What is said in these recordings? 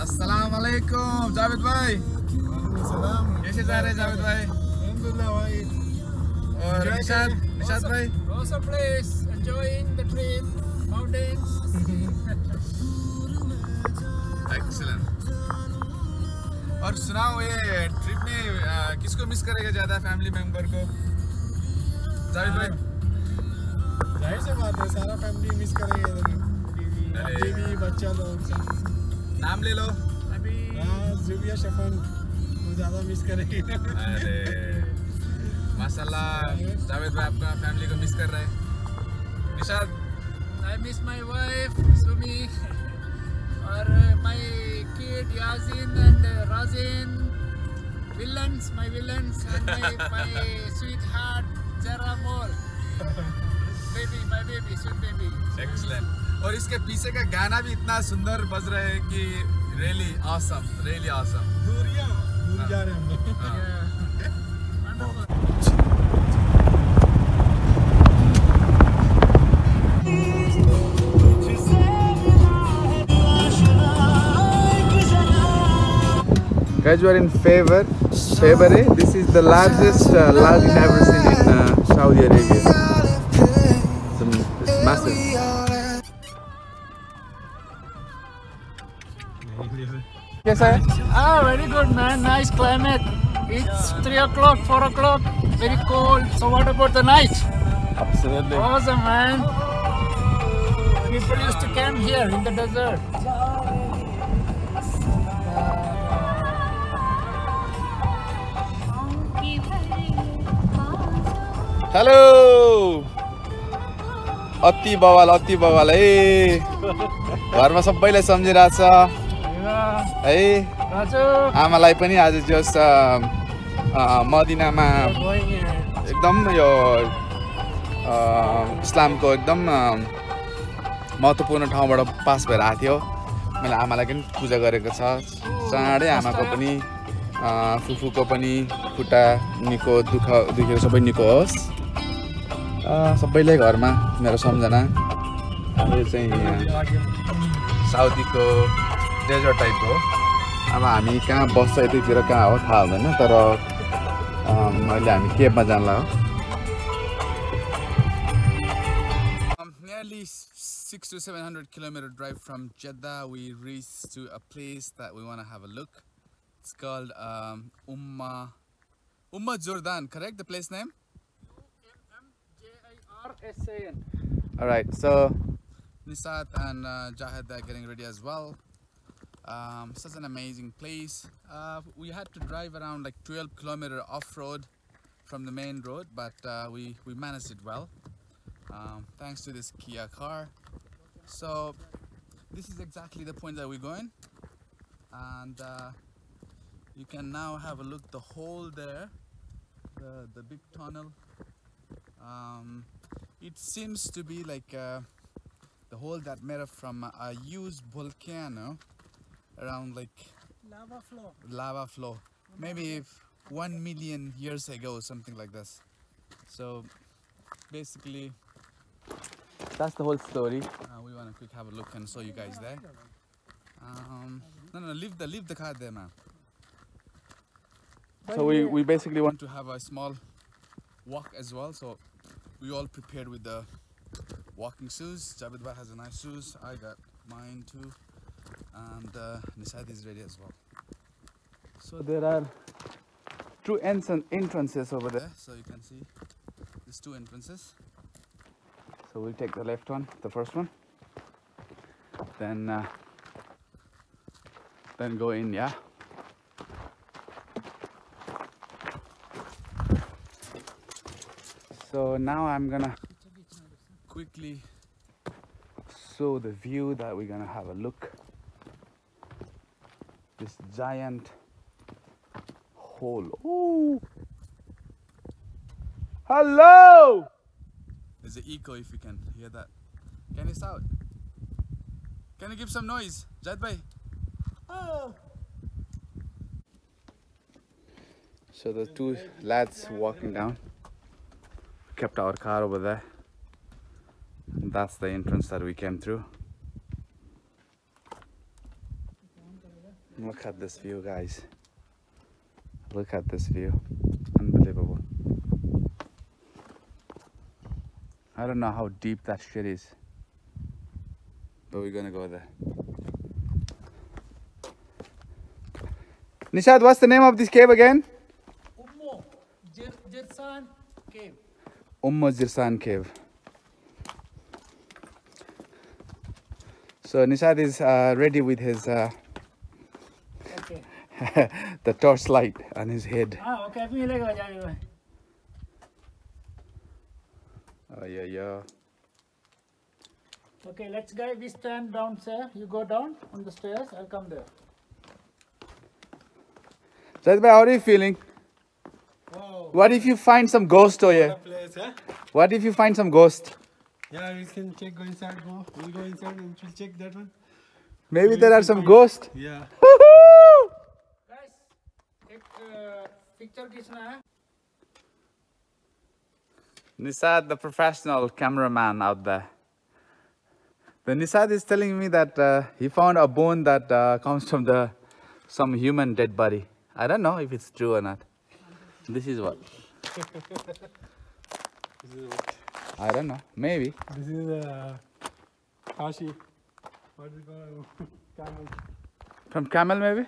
अस्सलाम वालेकुम जावेद भाई सलाम कैसे जा रहे जावेद भाई अल्हम्दुलिल्लाह भाई। और निशाद निशाद भाई Awesome place, enjoying the trip, mountains. Excellent और सुनाओ ये ट्रिप में आ, किसको मिस करेगा ज़्यादा फैमिली मेंबर को? जावेद भाई ज़ाहिर सी बात है सारा फैमिली मिस करेंगे। बीवी बच्चा लोग सब। नाम ले लो। अभी शफन वो ज़्यादा मिस करेगी। अरे माशाल्लाह जावेद भाई आपका फैमिली को मिस कर रहे हैं। Nishad I miss my wife Sumi और my kid Yajin and Rajin villains my villains and my sweetheart जरा मोर baby, my baby, sweet baby. Excellent और इसके पीछे का गाना भी इतना सुंदर बज रहा है कि रियली awesome रियली awesome दूरिया दूर जा रहे हैं हम लोग हाँ। Yeah. Wonderful. Guys, you are in favor. Favor, eh? This is the largest uh, lodge we ever seen in uh, Saudi Arabia. massive. Yes, sir. Ah, very good, man. Nice climate. It's 3 o'clock, 4 o'clock. Very cold. So what about the night? Absolutely. Awesome, man. People used to camp here in the desert. Hello! अति बवाल अति बवाल है घरमा सबैलाई सम्झिरहेछ Yeah. है आमालाई पनि आज जस मदिनामा. एकदम यो इस्लामको एकदम महत्त्वपूर्ण ठाउँबाट पास भएर आएको थियो मैले आमालाई पनि पूजा गरेको छ चाँडै आमाको पनि अ, फुपूको पनि खुट्टा निको दुःख दुखेको सबै निको होस् अ, सबैलाई घरमा मेरो सम्झना यो चाहिँ साउदीको डेजर्ट टाइप हो अब हामी कहाँ बस्छ यतैतिर कहाँ हो थाहा हुँदैन तर अहिले हामी केबमा जानला हो Um, nearly six to seven hundred kilometer drive from Jeddah, we reached to a place that we want to have a look. It's called um, Umma Jordan, correct? The? M-J-I-R-S-A-N. All right, so Nishad and uh, Javed are getting ready as well. Um, such an amazing place. Uh, we had to drive around like 12 kilometer off road from the main road, but uh, we we managed it well, um, thanks to this Kia car. So this is exactly the point that we're going, and uh, you can now have a look the hole there, the the big tunnel. Um, it seems to be like uh, the hole that made up from a, used volcano around like Lava flow. lava flow. Maybe if one million years ago something like this. So basically that's the whole story. Uh, we want to quick have a look and show you guys there. Um, no no leave the leave the car there man so we, we basically want to have a small walk as well so we all prepared with the walking shoes. Javed Bhai has a nice shoes. I got mine too. And uh, Nishad is ready as well. So there are two entran- entrances over there. So you can see there's two entrances. So we'll take the left one the first one. Then uh, then go in yeah so now I'm gonna quickly. show the view that we're gonna have a look. This giant hole. Oh hello! There's an echo if you can hear that. Can you shout can you give some noise? Jad bhai. Ah. So the two lads walking down kept our car over there and that's the entrance that we came through Look at this view, guys. Look at this view. Unbelievable. I don't know how deep that shit is. But we're gonna go there. Nishad, what's the name of this cave again? Ummo, Jir, Jirsan Cave. Umm San cave. So Nishad is uh, ready with his uh, the torchlight on his head. Ah, okay. Oh, oh, yeah, yeah. Okay, let's go. we stand down, sir. You go down on the stairs, I'll come there. Jadbhai, how are you feeling? What if you find some ghost over here? Huh? What if you find some ghost? Yeah, we can check, go inside, go. We'll go inside and we'll check that one. Maybe we'll there are some ghosts. Yeah. Guys, एक uh, picture खींचना Nishad, the professional cameraman out there. The Nishad is telling me that uh, he found a bone that uh, comes from the some human dead body. I don't know if it's true or not. This is what? this is what? I don't know. Maybe. This is a Kashi. What is it called? camel. From camel maybe?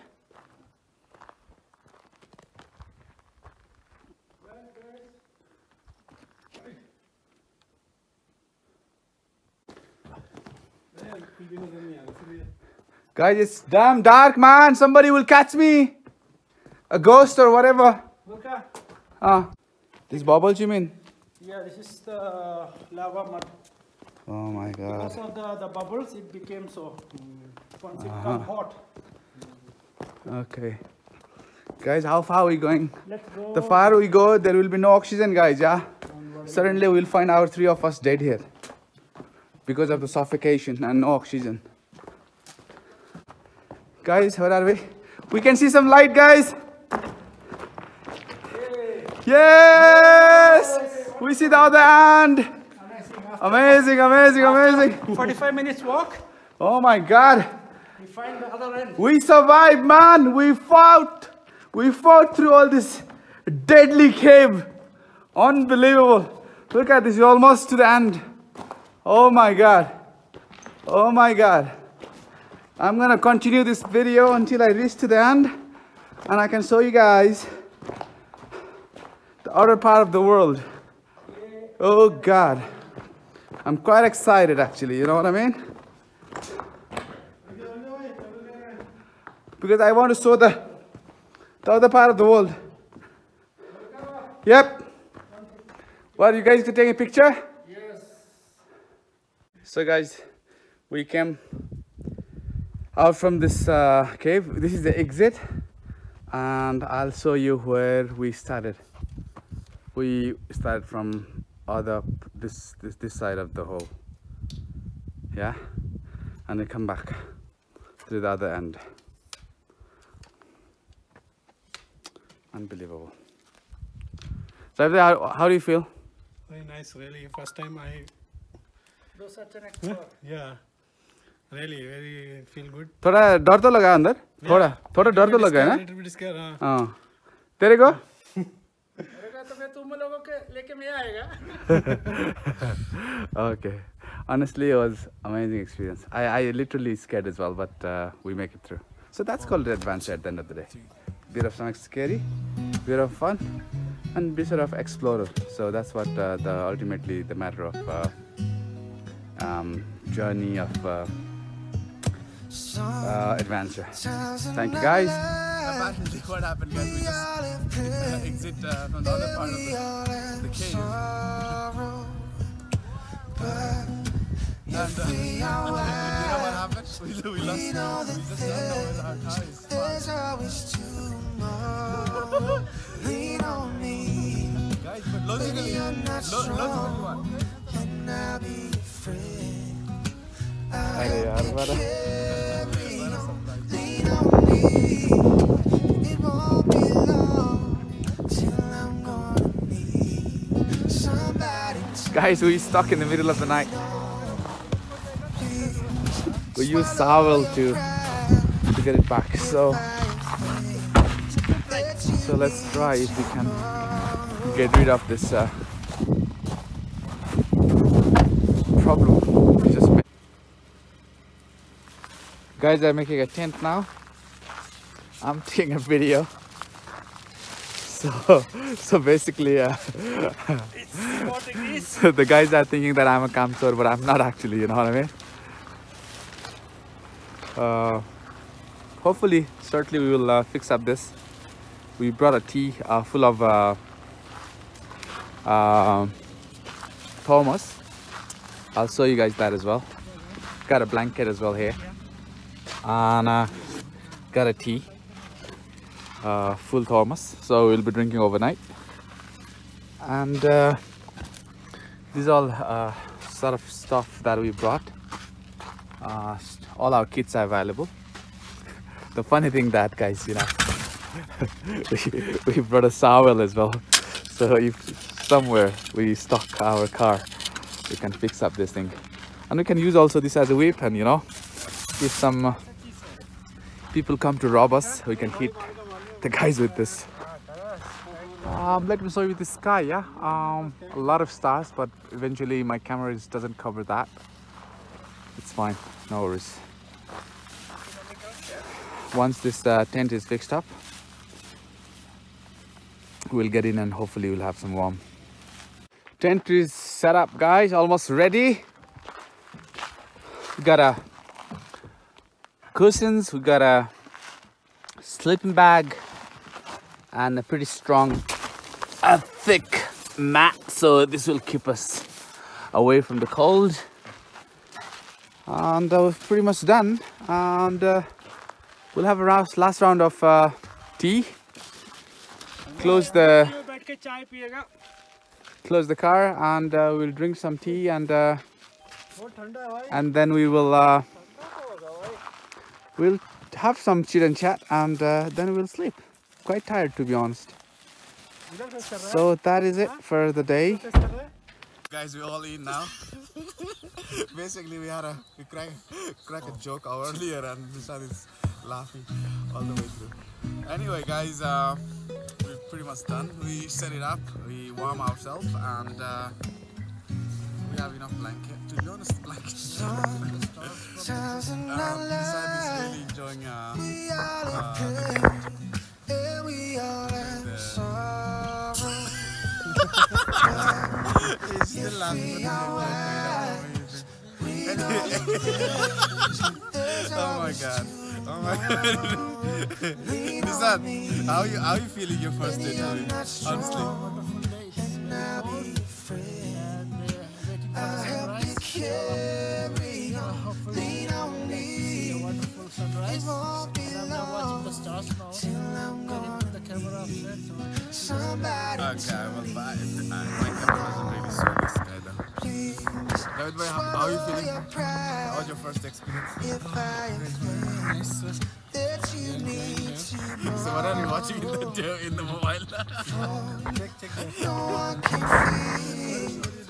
Guys, it's damn dark, man. Somebody will catch me. A ghost or whatever. Burka. Ah, these bubbles, you mean? Yeah, this is the uh, lava mud. Oh my god. Because god. of the, the bubbles, it became so. Mm, once it become uh-huh. hot, Okay. Guys, how far are we going? let's go. The farther we go, there will be no oxygen, guys, yeah? Suddenly we'll find our three of us dead here. Because of the suffocation and no oxygen. Guys, where are we? We can see some light, guys. Yes! We see the other end. Amazing, amazing, amazing. 45 minutes walk, Oh my god. we find the other end. We survived, man. We fought. We fought through all this deadly cave. Unbelievable. Look at this. We're almost to the end. Oh my God. Oh my God. I'm going to continue this video until I reach to the end. And I can show you guys the other part of the world. Oh God. I'm quite excited actually. You know what I mean? because I want to show the, the other part of the world. Yep. Well, you guys could take a picture? Yes. So, guys, we came out from this uh, cave. This is the exit, and I'll show you where we started We started from other this this this side of the hole. Yeah, and then come back to the other end. Unbelievable. So, how, how do you feel? Very nice, really. First time I, Do such an expert. yeah, really, very feel good. थोड़ा डर तो लगा अंदर थोड़ा थोड़ा डर तो लगा है ना Little bit scared, हाँ. हाँ तेरे को अरे तो फिर तुम लोगों के लेके मैं आएगा. okay honestly it was amazing experience i i literally scared as well but uh, we make it through so that's called adventure at the end of the day bit of something scary bit of fun and bit of explorer so that's what uh, the ultimately the matter of uh, um, journey of uh, uh, adventure thank you guys apparently what happened guys we just exit uh, from the other part of the, the cave And uh, you know what happened? We, we lost. We just don't know where our car is. There's always tomorrow. Lean on me, Guys, but logically, lo- logically what? Guys, we stuck in the middle of the night. We used Sawel to to to get it back. So, so let's try if we can get rid of this uh, problem. We just ma- guys are making a tent now. I'm taking a video. So, so basically, uh, the guys are thinking that I'm a camper, but I'm not actually. You know what I mean? Uh, hopefully, certainly, we will uh, fix up this. We brought a tea uh, full of uh, um Thomas. I'll show you guys that as well. Got a blanket as well here, and uh, got a tea, uh, full Thomas. So we'll be drinking overnight, and uh, these all uh, sort of stuff that we brought. Uh, all our kits are available. the funny thing that guys, you know, we, we brought a shovel as well. So if somewhere we stock our car, we can fix up this thing, and we can use also this as a weapon. You know, if some people come to rob us, we can hit the guys with this. Um, let me show you the sky. Yeah, um, a lot of stars, but eventually my camera doesn't cover that. It's fine, no worries. Once this uh, tent is fixed up, we'll get in and hopefully we'll have some warm. Tent is set up, guys, almost ready. We got a cushions. We got a sleeping bag and a pretty strong, a thick mat. So this will keep us away from the cold. And uh, we're pretty much done. And uh, we'll have a last round of uh, tea. Close the close the car and uh, we'll drink some tea and uh, and then we will uh, we'll have some chill and chat and uh, then we'll sleep. Quite tired to be honest. So that is it for the day. Guys we all eat now. Basically we had a we crack, crack a joke earlier and Nishad is laughing all the way through. Anyway guys uh, we're pretty much done. We set it up. We warm ourselves and uh, we have enough blanket to be honest blanket Times in our really enjoying uh, we uh, have the pain, and we all have The- sorrow. He's still laughing we are but We he's know there's Oh my god. Oh my god. Nishad, how you how you feeling your first day? Honestly. I'll help you carry on. Lean on me. wonderful won't be And I'm now watching the stars. Till I'm gone. the camera upset. Somebody Okay, well, bye. Uh, my camera doesn't really show this though. Javed, how, how are you feeling? How was your first experience? If I explain that you need So what are you watching in the in the mobile? No one can feel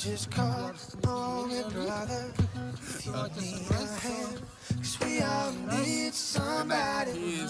Just call on me, brother. If you need a hand, 'cause we all need somebody.